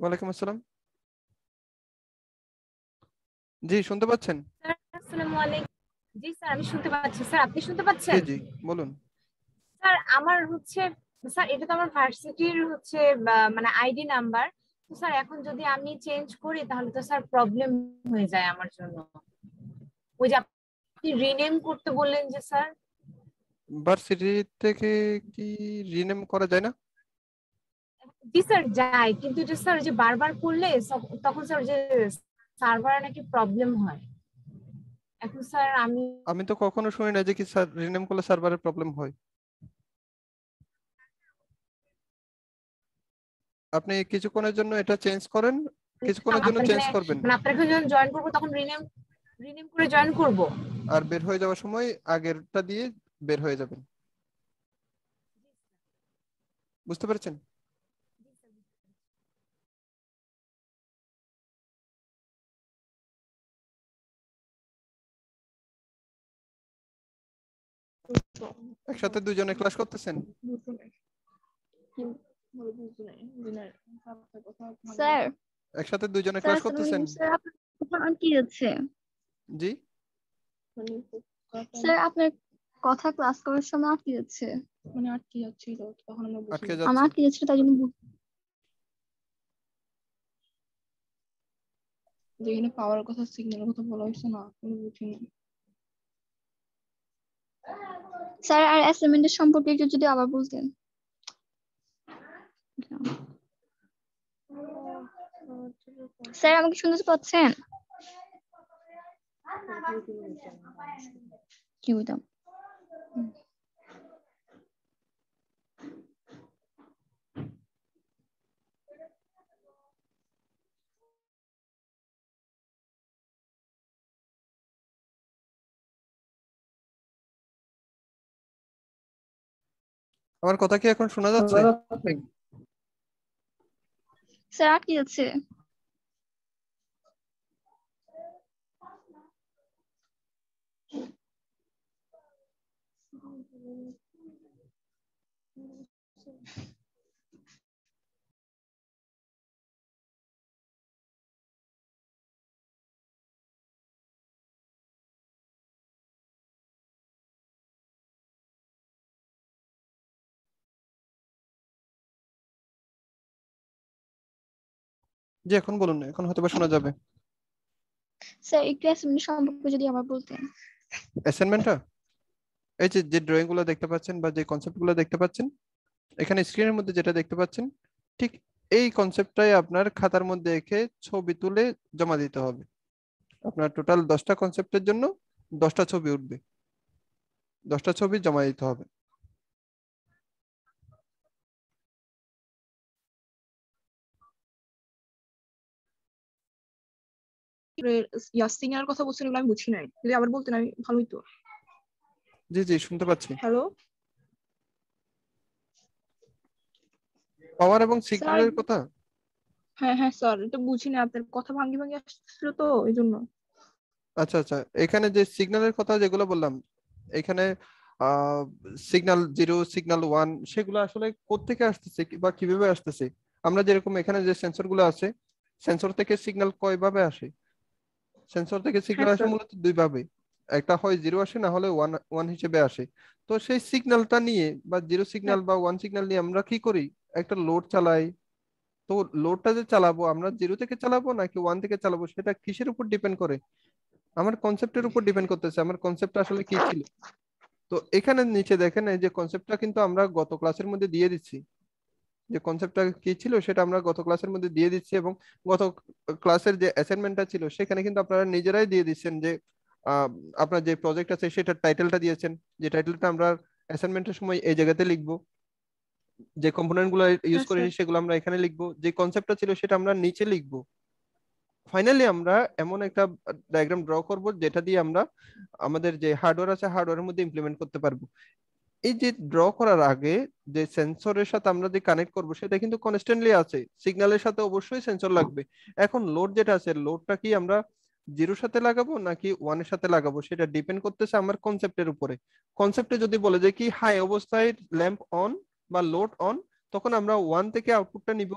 ওয়ালাইকুম আসসালাম। জি শুনতে পাচ্ছেন? আসসালামু আলাইকুম। জি স্যার আমি শুনতে পাচ্ছি। স্যার আপনি শুনতে পাচ্ছেন? জি বলুন। স্যার আমার হচ্ছে স্যার এটা তো আমার ভার্সিটির হচ্ছে মানে আইডি নাম্বার। তো স্যার এখন যদি আমি চেঞ্জ করি তাহলে তো স্যার প্রবলেম হয়ে যায় আমার জন্য। ওই যে আপনি রিনেম করতে বললেন যে স্যার। ভার্সিটি থেকে কি রিনেম করা যায় না? জি স্যার যায়। কিন্তু এটা স্যার যে বারবার করলে তখন স্যার যে সার্ভারে নাকি প্রবলেম হয়। এখন স্যার আমি আমি তো কখনো শুনি না যে কি স্যার রিনেম করলে প্রবলেম হয়। আপনি কিছুক্ষণের জন্য এটা চেঞ্জ করেন কিছুক্ষণের জন্য চেঞ্জ করবেন। মানে আপনার যখন জয়েন করব তখন রিনেম রিনেম করে জয়েন করব। আর বের হয়ে যাওয়ার সময় আগেরটা দিয়ে বের হয়ে যাবেন। বুঝতে পেরেছেন? একসাথে দুজনে ক্লাস করতেছেন? স্যার। একসাথে দুইজনে স্যার ক্লাস করতেছেন? স্যার আপনার কথা কি হচ্ছে? জি। স্যার আপনার কথা ক্লাস করার সময় আটকে যাচ্ছে। মানে আটকে যাচ্ছিল তখন আমরা আটকে বুঝি আমার আটকে যাচ্ছিল তাই জন্য যেখানে পাওয়ার কথা সিগন্যালের কথা বলা হয়েছে না আমি বুঝিনি স্যার আর অ্যাসাইনমেন্টের সম্পর্কে একটু যদি আবার বলতেন। স্যার আমাকে শুনতে পাচ্ছেন? কি বলতাম আমার কথা কি এখন শোনা যাচ্ছে? স্যার কি যাচ্ছে। জি এখন বলুন এখন হয়তো শোনা যাবে। স্যার একটু অ্যাসাইনমেন্টের সম্পর্কে যদি আবার বলতেন। অ্যাসাইনমেন্টটা এই যে যে ড্রয়িংগুলো দেখতে পাচ্ছেন বা যে কনসেপ্টগুলো দেখতে পাচ্ছেন এখানে স্ক্রিনের মধ্যে যেটা দেখতে পাচ্ছেন ঠিক এই কনসেপ্টটাই আপনার খাতার মধ্যে এঁকে ছবি তুলে জমা দিতে হবে। আপনার টোটাল দশটা কনসেপ্টের জন্য দশটা ছবি উঠবে। দশটা ছবি জমা দিতে হবে। ইয়াসিনের কথা বলছেন এগুলো আমি বুঝি নাই। যদি আবার বলতেন আমি ভালো হইতো। জি জি শুনতে পাচ্ছি। হ্যালো? পাওয়ার এবং সিগন্যালের কথা? হ্যাঁ হ্যাঁ স্যার এটা বুঝি না আপনার কথা ভাঙ্গি ভাঙ্গি আসছিল তো এই জন্য। আচ্ছা আচ্ছা এখানে যে সিগন্যালের কথা যেগুলো বললাম এখানে সিগন্যাল জিরো সিগন্যাল ওয়ান সেগুলো আসলে কোত্থেকে আসতেছে বা কীভাবে আসতেছে? আমরা যেরকম এখানে যে সেন্সরগুলো আছে সেন্সর থেকে সিগন্যাল কয়ভাবে আসে? সেন্সর থেকে সিগন্যাল আসে মূলত দুই ভাবে একটা হয় জিরো আসে না হলে ওয়ান ওয়ান হিসেবে আসে। তো সেই সিগন্যালটা নিয়ে বা জিরো সিগন্যাল বা ওয়ান সিগন্যাল নিয়ে আমরা কি করি? একটা লোড চালাই। তো লোডটা যে চালাবো আমরা জিরো থেকে চালাবো নাকি ওয়ান থেকে চালাবো সেটা কিসের উপর ডিপেন্ড করে? আমার কনসেপ্টের উপর ডিপেন্ড করতেছে। আমার কনসেপ্ট আসলে কি ছিল? তো এখানে নিচে দেখেন এই যে কনসেপ্টটা কিন্তু আমরা গত ক্লাসের মধ্যে দিয়ে দিচ্ছি। যে কনসেপ্টটা কি ছিল সেটা আমরা গত ক্লাসের মধ্যে দিয়ে দিচ্ছি এবং গত ক্লাসের যে অ্যাসাইনমেন্টটা ছিল সেখানে কিন্তু আপনারা নিজেরাই দিয়ে দিচ্ছেন যে আপনার যে প্রজেক্ট আছে সেটার টাইটেলটা দিয়েছেন। যে টাইটেলটা আমরা অ্যাসাইনমেন্টের সময় এই জায়গাতে লিখব। যে কম্পোনেন্টগুলো ইউজ হ্যাঁ, করেছি সেগুলো আমরা এখানে লিখব। যে কনসেপ্টটা ছিল সেটা আমরা নিচে লিখব। ফাইনালি আমরা এমন একটা ডায়াগ্রাম ড্র করব যেটা দিয়ে আমরা আমাদের যে হার্ডওয়্যার আছে হার্ডওয়্যারের মধ্যে ইমপ্লিমেন্ট করতে পারব। এই যে ড্র করার আগে যে সেন্সরের সাথে আমরা যে কানেক্ট করব, সেটা কিন্তু কনস্ট্যান্টলি আছে। সিগন্যালের সাথে অবশ্যই সেন্সর লাগবে। এখন লোড যেটা আছে লোডটা কি আমরা জিরোর সাথে লাগাবো নাকি ওয়ানের সাথে লাগাবো? সেটা ডিপেন্ড করতেছে আমার কনসেপ্টের উপরে। কনসেপ্টে যদি বলে যে কি হাই অবস্থায় ল্যাম্প অন বা লোড অন তখন আমরা ওয়ান থেকে আউটপুটটা নিব।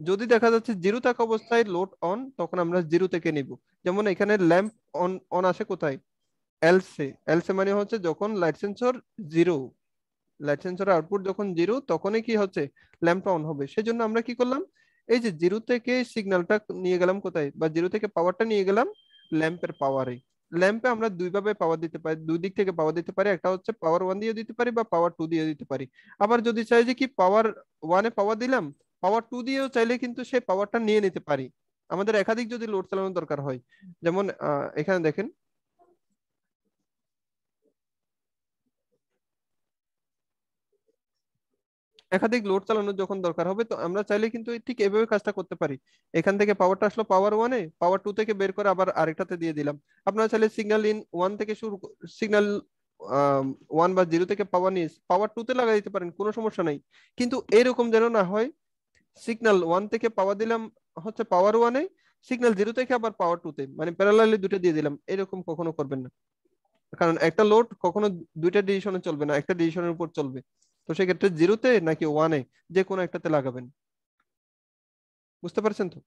যদি দেখা যাচ্ছে জিরো থাকা অবস্থায় লোড অন তখন আমরা জিরো থেকে নিব। যেমন এখানে ল্যাম্প অন অন আসে কোথায়? এলসে এলসে মানে হচ্ছে যখন light sensor zero light sensor output যখন জিরো তখনই কি হচ্ছে? ল্যাম্পটা অন হবে। সেজন্য আমরা কি করলাম? এই যে জিরো থেকে সিগন্যালটা নিয়ে গেলাম কোথায়? বা জিরো থেকে পাওয়ারটা নিয়ে গেলাম ল্যাম্পের পাওয়ারে ল্যাম্পে আমরা দুই ভাবে পাওয়ার দিতে পারি, দুই দিক থেকে পাওয়ার দিতে পারি। একটা হচ্ছে পাওয়ার ওয়ান দিয়ে দিতে পারি বা পাওয়ার টু দিয়ে দিতে পারি। আবার যদি চাই যে কি পাওয়ার ওয়ানে পাওয়ার দিলাম পাওয়ার টু দিয়েও চাইলে কিন্তু সেই পাওয়ারটা নিয়ে নিতে পারি। আমাদের একাধিক যদি লোড চালানোর দরকার হয়, যেমন এখানে দেখেন একাধিক লোড চালানোর যখন দরকার হবে, তো আমরা চাইলে কিন্তু ঠিক এভাবে কাজটা করতে পারি। এখান থেকে পাওয়ারটা আসলো পাওয়ার ওয়ানে পাওয়ার টু থেকে বের করে আবার আরেকটাতে দিয়ে দিলাম। আপনারা চাইলে সিগন্যাল ইন ওয়ান থেকে শুরু সিগন্যাল ওয়ান বা জিরো থেকে পাওয়ার নিয়ে পাওয়ার টু তে লাগাই দিতে পারেন, কোনো সমস্যা নাই। কিন্তু এরকম যেন না হয় সিগন্যাল ওয়ান থেকে পাওয়ার দিলাম, হচ্ছে পাওয়ার ওয়ানে সিগন্যাল জিরো থেকে আবার পাওয়ার টু তে মানে প্যারালালি দুটো দিয়ে দিলাম, এরকম কখনো করবেন না। কারণ একটা লোড কখনো দুইটা ডিভিশনে চলবে না, একটা ডিভিশনের উপর চলবে। তো সেক্ষেত্রে জিরোতে নাকি ওয়ানে যে কোনো একটাতে লাগাবেন। বুঝতে পারছেন তো?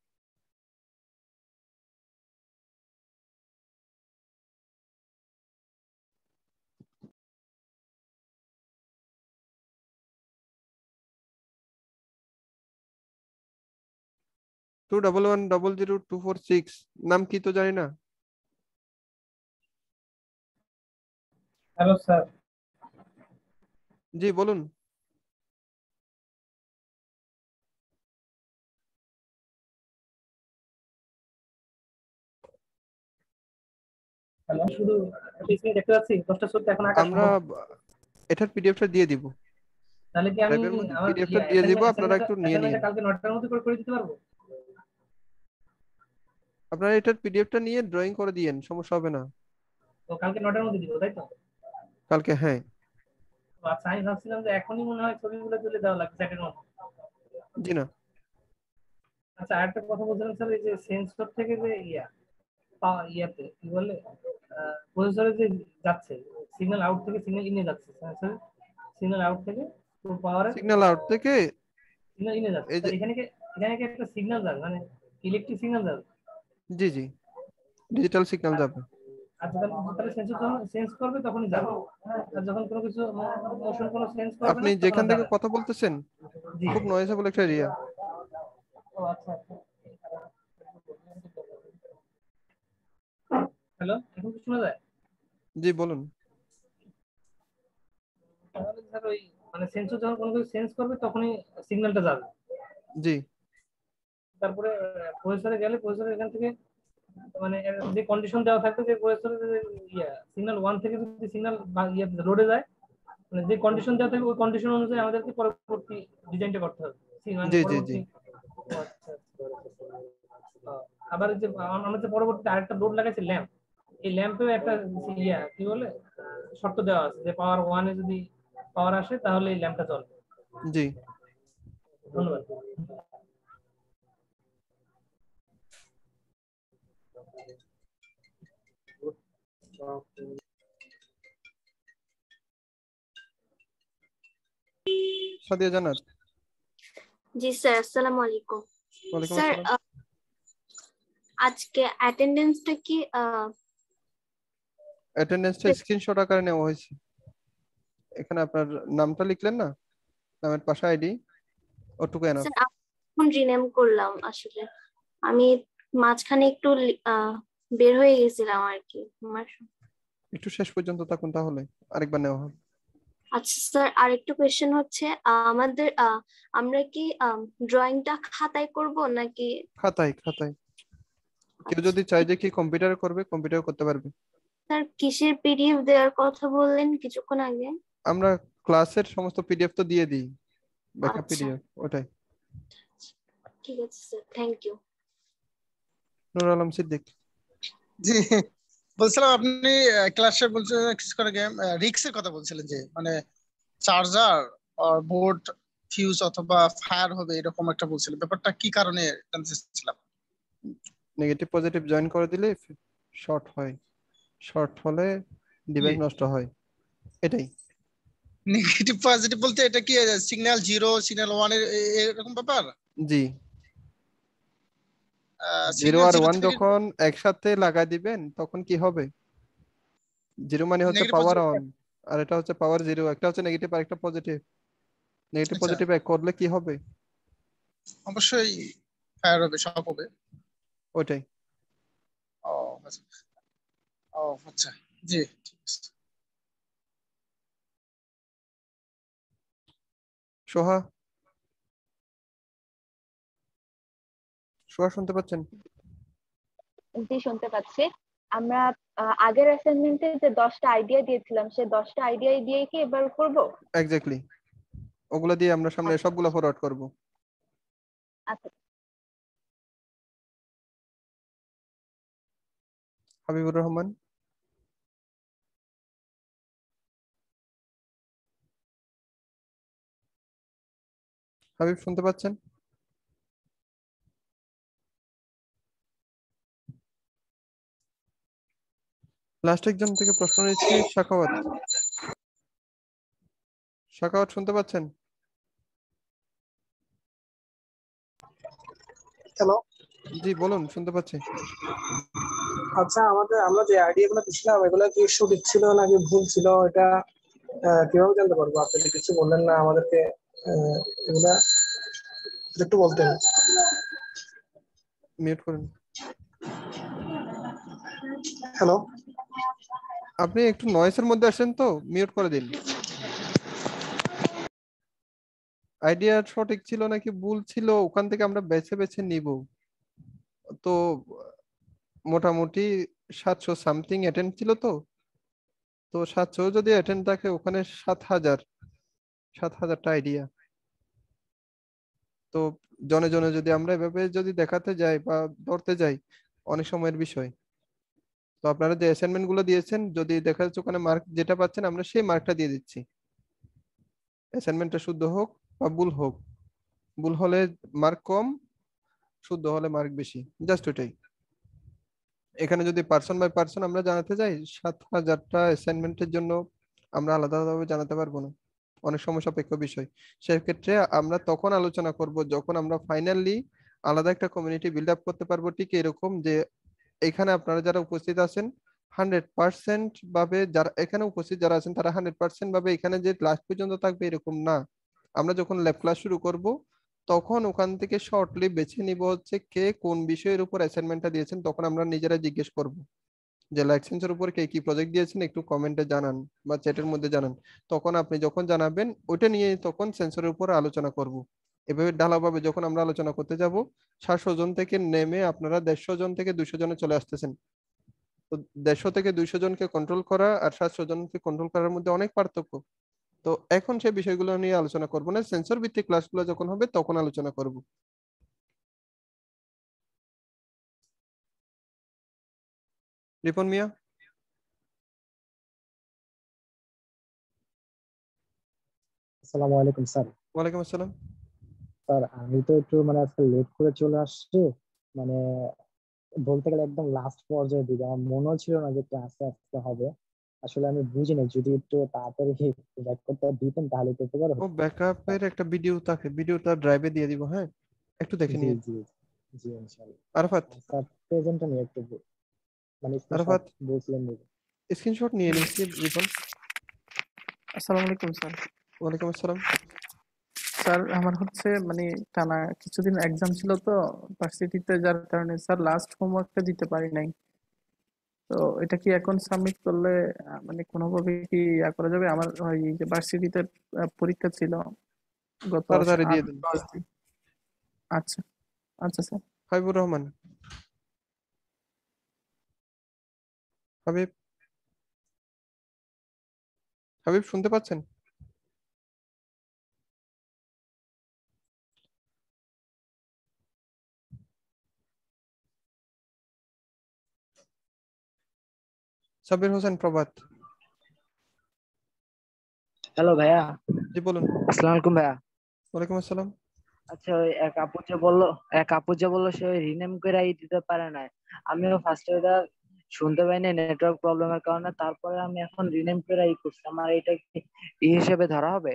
Two double one double zero two four six নাম কি তো জানি না। Hello sir. জি বলুন। শুধু স্ক্রিনে দেখতে পাচ্ছি? দশটা সত্যি এখন আকাশ আমরা এটার পিডিএফটা দিয়ে দিব। তাহলে কি আমি ইয়ে, দিয়ে দিব, আপনারা একটু নিয়ে নিন। কালকে মধ্যে করে করে দিতে পারব? আপনারা এটার পিডিএফটা নিয়ে ড্রয়িং করে দিয়েন সমস্যা হবে না। তো কালকে নটার মধ্যে দিব তাই তো? কালকে হ্যাঁ। আচ্ছা আমি ভাবছিলাম যে এখনই মনে হয় ছবিগুলো তুলে দেওয়া লাগবে চ্যাটের মধ্যে জি না। আচ্ছা আরেকটা কথা বলছিলাম স্যার এই যে সেন্সর থেকে যে ইয়া ইয়াতে কি বলে প্রসেসরে যে যাচ্ছে সিগন্যাল আউট থেকে সিগন্যাল ইনে যাচ্ছে স্যার সিগন্যাল আউট থেকে পাওয়ারে সিগন্যাল আউট থেকে সিগন্যাল ইনে যাচ্ছে। এখানে কি এখানে কি একটা সিগন্যাল যাবে মানে ইলেকট্রিক সিগন্যাল যাবে? জি জি। ডিজিটাল সিগন্যাল যাবে। আচ্ছা সেন্সর যখন সেন্স করবে তখনই যাবে। আর যখন কোনো কিছু মোশন কোনো সেন্স করবে আপনি যেখান থেকে কথা বলতেছেন খুব নয়েজেবল একটা এরিয়া ও আচ্ছা হ্যালো এখন কি শোনা যায়? জি বলুন। তাহলে স্যার ওই মানে সেন্সর যখন কোনো কিছু সেন্স করবে তখনই সিগন্যালটা যাবে। জি। তারপরে প্রসেসরে গেলে প্রসেসর এখান থেকে মানে যে কন্ডিশন দেওয়া থাকবে যে ইয়া সিগন্যাল ওয়ান থেকে যদি সিগন্যাল ইয়ে লোডে যায় মানে যে কন্ডিশন দেওয়া থাকবে ওই কন্ডিশন অনুযায়ী আমাদেরকে পরবর্তী ডিজাইনটা করতে হবে। জি, জি, জি। আবার যে আমরা যে পরবর্তী আরেকটা লোড লাগাইছি ল্যাম্প এই ল্যাম্পেও একটা ইয়া কি বলে শর্ত দেওয়া আছে যে পাওয়ার ওয়ানে যদি পাওয়ার আসে তাহলে এই ল্যাম্পটা চলবে জি। ধন্যবাদ। সাদিয়া জান্নাত। জি স্যার আসসালামু আলাইকুম। স্যার আসসালাম। আহ, আজকে অ্যাটেন্ডেন্সটা কি আহ, অ্যাটেন্ডেন্সটা স্ক্রিনশট আকারে নেওয়া হয়েছে। এখানে আপনার নামটা লিখলেন না? নামের পাশে আইডি ওটুকু এনাফ স্যার আমি এখন রিনেম করলাম আসলে। আমি মাঝখানে একটু বের হয়ে গেছিলাম আর কি আমার একটু শেষ পর্যন্ত থাকুন তাহলে আরেকবার নেওয়া হবে। আচ্ছা স্যার আরেকটু কোয়েশ্চেন হচ্ছে আমাদের আমরা কি ড্রয়িংটা খাতায় করব নাকি? খাতায় খাতায়। কেউ যদি চায় যে কি কম্পিউটারে করবে কম্পিউটার করতে পারবে। স্যার কিসের পিডিএফ দেওয়ার কথা বললেন কিছুক্ষণ আগে? আমরা ক্লাসের সমস্ত পিডিএফ তো দিয়ে দিই ব্যাকআপ আচ্ছা। পিডিএফ ওটাই। ঠিক আছে sir thank you Nur Alam Siddique. জি। বলছিলাম আপনি ক্লাসে বলছিলেন কিছুক্ষণ আগে রিক্সের কথা বলছিলেন যে মানে চার্জার আর বোর্ড ফিউজ অথবা ফায়ার হবে এরকম একটা বলছিলেন। ব্যাপারটা কি কারণে জানতে চাচ্ছিলাম? নেগেটিভ পজিটিভ জয়েন করে দিলে শর্ট হয়। শর্ট হলে ডিভাইস নষ্ট হয়। এটাই। নেগেটিভ পজিটিভ বলতে এটা কি সিগন্যাল জিরো সিগন্যাল ওয়ান এরকম ব্যাপার? জি। জিরো আর ওয়ান যখন একসাথে লাগাই দিবেন তখন কি হবে? জিরো মানে হচ্ছে পাওয়ার অন আর এটা হচ্ছে পাওয়ার জিরো একটা হচ্ছে নেগেটিভ আর একটা পজিটিভ নেগেটিভ। পজিটিভ এক করলে কি হবে? অবশ্যই ফায়ার হবে সব হবে। ওইটাই ও আচ্ছা। ও আচ্ছা। জি সোহা? শুনতে পাচ্ছেন? জি শুনতে পাচ্ছি। আমরা আগের অ্যাসাইনমেন্টে যে দশটা আইডিয়া দিয়েছিলাম সে দশটা আইডিয়া দিয়ে কি এবার করব? এক্স্যাক্টলি ওগুলো দিয়ে আমরা সামনে সবগুলো ফরওয়ার্ড করব। আচ্ছা। হাবিবুর রহমান। হাবিব শুনতে পাচ্ছেন? লাস্ট এক্সাম থেকে প্রশ্ন নিচ্ছি শাখাওয়াত। শাখাওয়াত শুনতে পাচ্ছেন? হ্যালো জি বলুন শুনতে পাচ্ছি। আচ্ছা আমাদের আমরা যে আইডিয়া গুলো দিছিলাম এগুলো কি সঠিক ছিল নাকি ভুল ছিল? এটা কীভাবে জানতে পারব? আপনি কিছু বললেন না আমাদেরকে এগুলা একটু বলতেন। মিউট করুন। হ্যালো আপনি একটু নয়েসের মধ্যে আসেন তো মিউট করে দিন। আইডিয়া সঠিক ছিল নাকি ভুল ছিল, ওখান থেকে আমরা বেছে বেছে নিব। তো মোটামুটি সাতশো সামথিং অ্যাটেন্ড ছিল তো। তো সাতশো যদি অ্যাটেন্ড থাকে, ওখানে সাত হাজার, সাত হাজারটা আইডিয়া তো জনে জনে যদি আমরা এভাবে যদি দেখাতে যাই বা ধরতে যাই, অনেক সময়ের বিষয়। তো আপনারা যে অ্যাসাইনমেন্টগুলো দিয়েছেন, যদি দেখা যাচ্ছে ওখানে মার্ক যেটা পাচ্ছেন, আমরা সেই মার্কটা দিয়ে দিচ্ছি। অ্যাসাইনমেন্টটা শুদ্ধ হোক বা ভুল হোক। ভুল হলে মার্ক কম, শুদ্ধ হলে মার্ক বেশি। জাস্ট ওইটাই। এখানে যদি পার্সন বাই পার্সন আমরা জানাতে যাই সাত হাজারটা অ্যাসাইনমেন্টের জন্য আমরা আলাদা আলাদাভাবে জানাতে পারব না। অনেক সময় সাপেক্ষ বিষয়। সেক্ষেত্রে আমরা তখন আলোচনা করব যখন আমরা ফাইনালি আলাদা একটা কমিউনিটি বিল্ড আপ করতে পারব ঠিক এরকম যে এখানে আপনারা যারা উপস্থিত আছেন হান্ড্রেড পার্সেন্ট ভাবে যারা, এখানে উপস্থিত যারা আছেন, তারা হান্ড্রেড পার্সেন্ট ভাবে এখানে যে লাস্ট পর্যন্ত থাকবে এরকম না। আমরা যখন ল্যাব ক্লাস শুরু করব, তখন ওখান থেকে শর্টলি বেছে নিব হচ্ছে কে কোন বিষয়ের উপর অ্যাসাইনমেন্টটা দিয়েছেন, তখন আমরা নিজেরা জিজ্ঞেস করব। যে লাইসেন্সের উপর কে কি প্রজেক্ট দিয়েছেন, একটু কমেন্টে জানান বা চ্যাটের মধ্যে জানান। তখন আপনি যখন জানাবেন, ওইটা নিয়ে তখন সেন্সরের উপর আলোচনা করব। এভাবে ঢালাভাবে যখন আমরা আলোচনা করতে যাব সাতশো জন থেকে নেমে আপনারা দেড়শো জন থেকে দুইশো জনে চলে আসতেছেন। তো দেড়শো থেকে দুইশো জনকে কন্ট্রোল করা আর সাতশো জনকে কন্ট্রোল করার মধ্যে অনেক পার্থক্য। তো এখন সেই বিষয়গুলো নিয়ে আলোচনা করব না সেন্সর ভিত্তিক ক্লাসগুলো যখন হবে তখন আলোচনা করব। রিপন মিয়া? আসসালামু আলাইকুম স্যার। ওয়ালাইকুম আসসালাম। স্যার আমি তো একটু মানে আজকে লেট করে চলে আসছি। মানে বলতে গেলে একদম লাস্ট পর্যায়ে দিকে। আমার মনেও ছিল না যে ক্লাসে আসতে হবে। আসলে আমি বুঝিনি যদি একটু তাড়াতাড়ি ব্যাক করতে দিতেন তাহলে তো উপকার ও ব্যাকআপের একটা ভিডিও থাকে। ভিডিওটা ড্রাইভে দিয়ে দিব হ্যাঁ? একটু দেখে নিয়ে জি জি ইনশাআল্লাহ আরাফাত। স্যার প্রেজেন্টটা নিয়ে একটু মানে আরাফাত। স্ক্রিনশট বলছিলেন। স্ক্রিনশট নিয়ে নিচ্ছি রিপন। আসসালামু আলাইকুম স্যার। ওয়ালাইকুম আসসালাম। স্যার আমার হচ্ছে মানে টানা কিছুদিন এক্সাম ছিল তো ভার্সিটিতে যার কারণে স্যার লাস্ট হোমওয়ার্কটা দিতে পারি নাই। তো এটা কি এখন সাবমিট করলে মানে কোনোভাবে কি ইয়া করা যাবে? আমার ওই যে ভার্সিটিতে পরীক্ষা ছিল গত তাড়াতাড়ি দিয়ে দিন। আচ্ছা আচ্ছা স্যার। হাবিবুর রহমান। হাবিব। হাবিব শুনতে পাচ্ছেন? সাবির হোসেন প্রভাত। হ্যালো ভাইয়া। জি বলুন। আসসালামু আলাইকুম ভাইয়া। ওয়ালাইকুম আসসালাম। আচ্ছা ওই এক আপু যে বলল এক আপু যে বলল সে রিনেম করে দিতে পারে না আমিও ফার্স্টে ওটা শুনতে পাইনি নেটওয়ার্ক প্রবলেমের কারণে। তারপরে আমি এখন রিনেম করে ই করছি। আমার এটা কি ই হিসেবে ধরা হবে?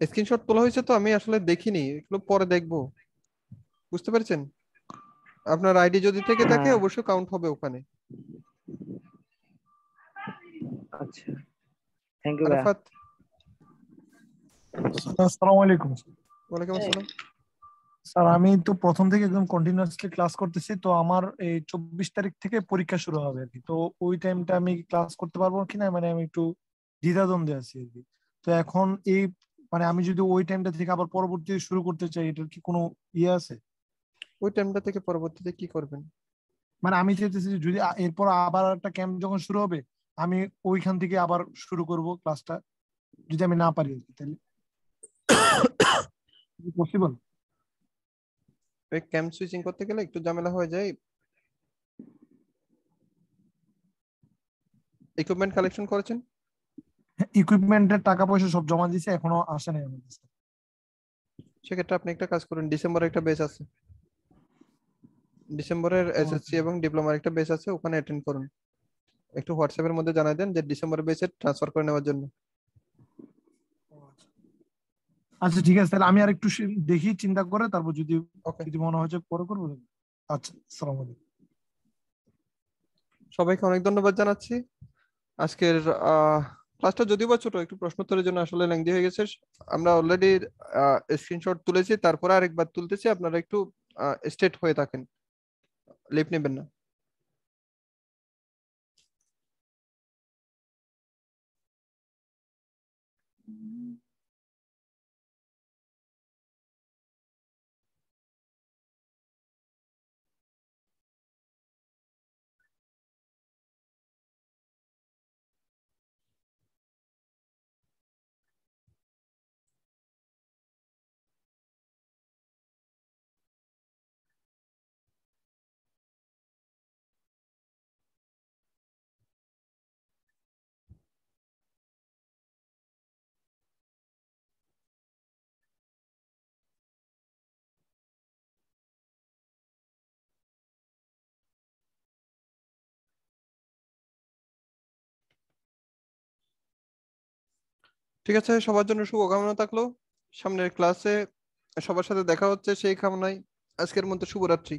স্ক্রিনশট তোলা হয়েছে তো আমি আসলে দেখিনি। এগুলো পরে দেখব। বুঝতে পেরেছেন? আপনার আইডি যদি থেকে থাকে হ্যাঁ। অবশ্যই কাউন্ট হবে ওখানে। আচ্ছা। Thank you Arafat. আসসালামু আলাইকুম। ওয়ালাইকুম আসসালাম। স্যার আমি তো প্রথম থেকে একদম কন্টিনিউয়াসলি ক্লাস করতেছি তো আমার এই চব্বিশ তারিখ থেকে পরীক্ষা শুরু হবে আর কি। তো ওই টাইমটা আমি ক্লাস করতে পারব কিনা মানে আমি একটু দ্বিধাদ্বন্দ্বে আছি আর কি। তো এখন এই মানে আমি যদি ওই টাইমটা থেকে আবার পরবর্তী শুরু করতে চাই এটার কি কোনো ইয়ে আছে? ওই টাইমটা থেকে পরবর্তীতে কি করবেন? মানে আমি চাইতেছি যে যদি এরপর আবার একটা ক্যাম্প যখন শুরু হবে আমি ওইখান থেকে আবার শুরু করব ক্লাসটা যদি আমি না পারি আর কি তাহলে। পসিবল ক্যাম্প সুইচিং করতে গেলে একটু ঝামেলা হয়ে যায়। ইকুইপমেন্ট কালেকশন করেছেন? ইকুইপমেন্টের টাকা পয়সা সব জমা দিয়েছে এখনও আসে নাই আমার কাছে। সেক্ষেত্রে আপনি একটা কাজ করুন ডিসেম্বরে একটা বেচ আছে। ডিসেম্বরের এসএসসি এবং ডিপ্লোমার একটা বেচ আছে ওখানে অ্যাটেন্ড করুন। একটু হোয়াটসঅ্যাপের মধ্যে জানাই দেন যে ডিসেম্বর বেচে ট্রান্সফার করে নেওয়ার জন্য। আচ্ছা ঠিক আছে তাহলে আমি আর একটু দেখি চিন্তা করে তারপর যদি যদি মনে হয় যে পরে করব আচ্ছা আসসালামু আলাইকুম। সবাইকে অনেক ধন্যবাদ জানাচ্ছি। আজকের ক্লাসটা যদিও বা ছোট একটু প্রশ্নোত্তরের জন্য আসলে লেংদি হয়ে গেছে। আমরা অলরেডি স্ক্রিনশট তুলেছি তারপরে আরেকবার তুলতেছি আপনারা একটু স্টেট হয়ে থাকেন। লিভ নেবেন না। ঠিক আছে, সবার জন্য শুভকামনা থাকল। সামনের ক্লাসে সবার সাথে দেখা হচ্ছে সেই কামনায়। আজকের মতো শুভরাত্রি।